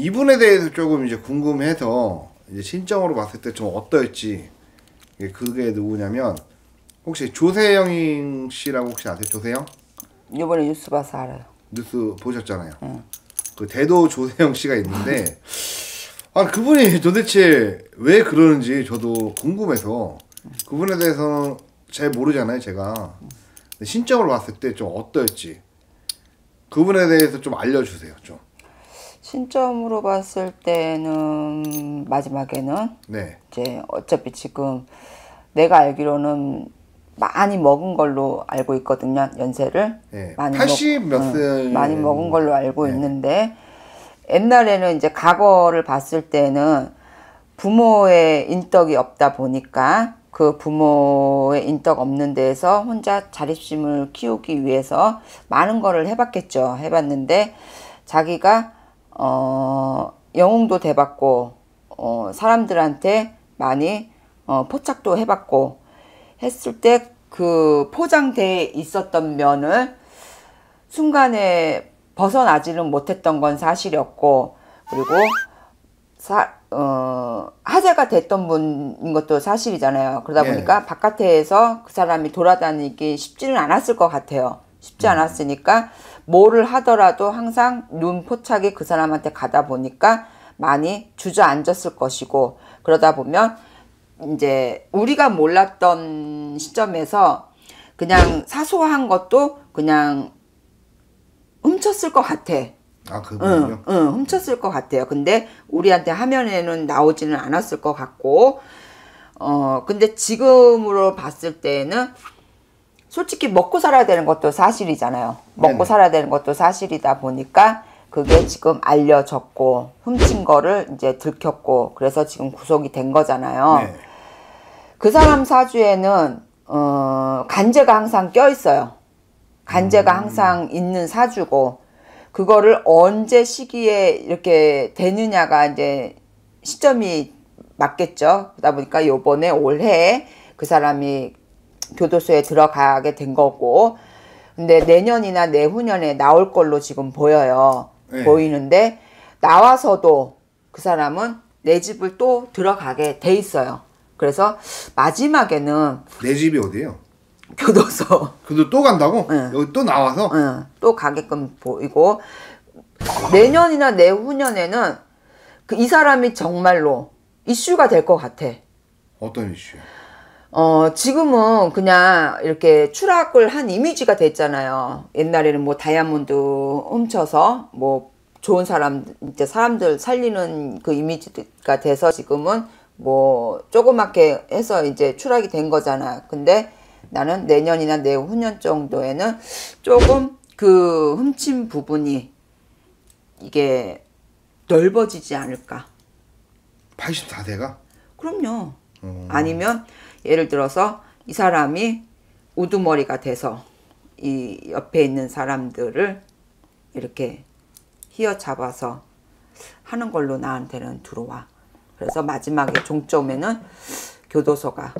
이분에 대해서 조금 이제 궁금해서 이제 신정으로 봤을 때 좀 어떨지 그게 누구냐면 혹시 조세영 씨라고 혹시 아세요? 조세영 이번에 뉴스 봐서 알아요. 뉴스 보셨잖아요. 그 대도 조세영 씨가 있는데 아 그분이 도대체 왜 그러는지 저도 궁금해서 그분에 대해서는 잘 모르잖아요 제가 신적으로 봤을 때 좀 어떨지 그분에 대해서 좀 알려주세요 좀. 신점으로 봤을 때는 마지막에는 네. 이제 어차피 지금 내가 알기로는 많이 먹은 걸로 알고 있거든요 연세를 네. 많이 80 먹- 몇 응, 살 많이 먹은 걸로 알고 네. 있는데 옛날에는 이제 과거를 봤을 때는 부모의 인덕이 없다 보니까 그 부모의 인덕 없는 데에서 혼자 자립심을 키우기 위해서 많은 거를 해봤겠죠. 해봤는데 자기가 어 영웅도 돼봤고 어 사람들한테 많이 어 포착도 해봤고 했을 때 그 포장돼 있었던 면을 순간에 벗어나지는 못했던 건 사실이었고 그리고 사, 어, 하자가 됐던 분인 것도 사실이잖아요. 그러다 예. 보니까 바깥에서 그 사람이 돌아다니기 쉽지는 않았을 것 같아요. 쉽지 않았으니까 뭐를 하더라도 항상 눈 포착이 그 사람한테 가다 보니까 많이 주저앉았을 것이고 그러다 보면 이제 우리가 몰랐던 시점에서 그냥 사소한 것도 그냥 훔쳤을 것 같아. 아 그분요? 응, 응, 훔쳤을 것 같아요. 근데 우리한테 화면에는 나오지는 않았을 것 같고, 어, 근데 지금으로 봤을 때는 솔직히 먹고 살아야 되는 것도 사실이잖아요. 먹고 네네. 살아야 되는 것도 사실이다 보니까 그게 지금 알려졌고, 훔친 거를 이제 들켰고, 그래서 지금 구속이 된 거잖아요. 네. 그 사람 사주에는 어, 간제가 항상 껴 있어요. 간제가 항상 있는 사주고 그거를 언제 시기에 이렇게 되느냐가 이제 시점이 맞겠죠. 그러다 보니까 요번에 올해 그 사람이 교도소에 들어가게 된 거고 근데 내년이나 내후년에 나올 걸로 지금 보여요. 네. 보이는데 나와서도 그 사람은 내 집을 또 들어가게 돼 있어요. 그래서 마지막에는 내 집이 어디예요? 교도소 그래도 또 간다고? 네. 여기 또 나와서? 응, 또 가게끔 보이고 내년이나 내후년에는 그 이 사람이 정말로 이슈가 될 것 같아. 어떤 이슈? 어, 지금은 그냥 이렇게 추락을 한 이미지가 됐잖아요. 옛날에는 뭐 다이아몬드 훔쳐서 뭐 좋은 사람, 이제 사람들 살리는 그 이미지가 돼서 지금은 뭐 조그맣게 해서 이제 추락이 된 거잖아. 근데 나는 내년이나 내후년 정도에는 조금 그 훔친 부분이 이게 넓어지지 않을까. 84세가? 그럼요. 아니면 예를 들어서 이 사람이 우두머리가 돼서 이 옆에 있는 사람들을 이렇게 휘어잡아서 하는 걸로 나한테는 들어와. 그래서 마지막에 종점에는 교도소가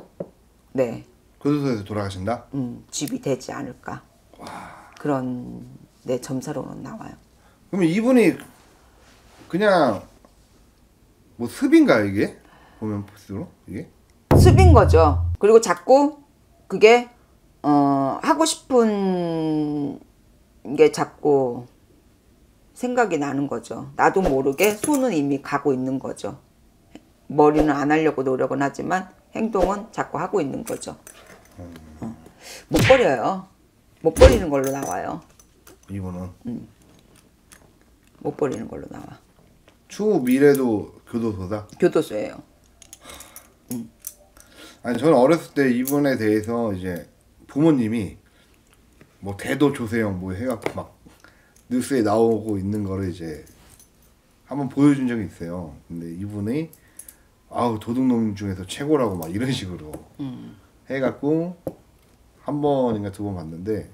네 교도소에서 돌아가신다? 음, 집이 되지 않을까 그런 네 점사로는 나와요. 그러면 이분이 그냥 뭐 습인가요 이게? 보면 볼수록 이게? 습인 거죠. 그리고 자꾸 그게 어 하고 싶은 게 자꾸 생각이 나는 거죠. 나도 모르게 손은 이미 가고 있는 거죠. 머리는 안 하려고 노력은 하지만 행동은 자꾸 하고 있는 거죠. 어. 못 버려요. 못 버리는 걸로 나와요. 이분은 못 버리는 걸로 나와. 추후 미래도 교도소다? 교도소예요. 아니 저는 어렸을 때 이분에 대해서 이제 부모님이 뭐 대도 조세영 뭐 해갖고 막 뉴스에 나오고 있는 거를 이제 한번 보여준 적이 있어요. 근데 이분이 아우 도둑놈 중에서 최고라고 막 이런 식으로 해갖고 한 번인가 두 번 봤는데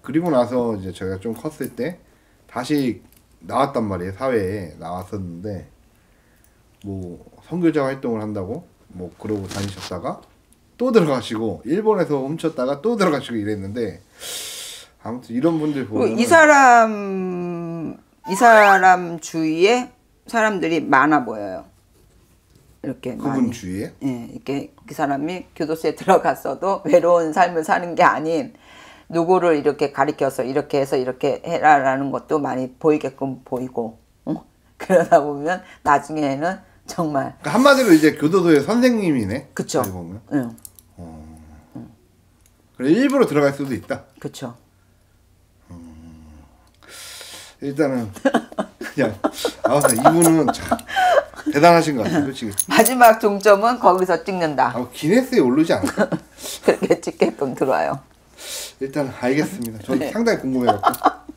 그리고 나서 이제 저희가 좀 컸을 때 다시 나왔단 말이에요 사회에 나왔었는데. 뭐 선교자 활동을 한다고 뭐 그러고 다니셨다가 또 들어가시고 일본에서 훔쳤다가 또 들어가시고 이랬는데 아무튼 이런 분들 보면 이 사람 이 사람 주위에 사람들이 많아 보여요. 이렇게 그분 많이. 주위에 예, 이렇게 그 사람이 교도소에 들어갔어도 외로운 삶을 사는 게 아닌 누구를 이렇게 가리켜서 이렇게 해서 이렇게 해라라는 것도 많이 보이게끔 보이고 어? 그러다 보면 나중에는 정말 그러니까 한마디로 이제 교도소의 선생님이네. 그쵸. 보면. 응, 그래 일부러 들어갈 수도 있다. 그쵸. 일단은 그냥 아무튼 이분은 참 대단하신 것 같아요. 솔직히. 마지막 종점은 거기서 찍는다. 아, 기네스에 오르지 않을까? 그렇게 찍게끔 들어와요. 일단 알겠습니다. 저는 네. 상당히 궁금해갖고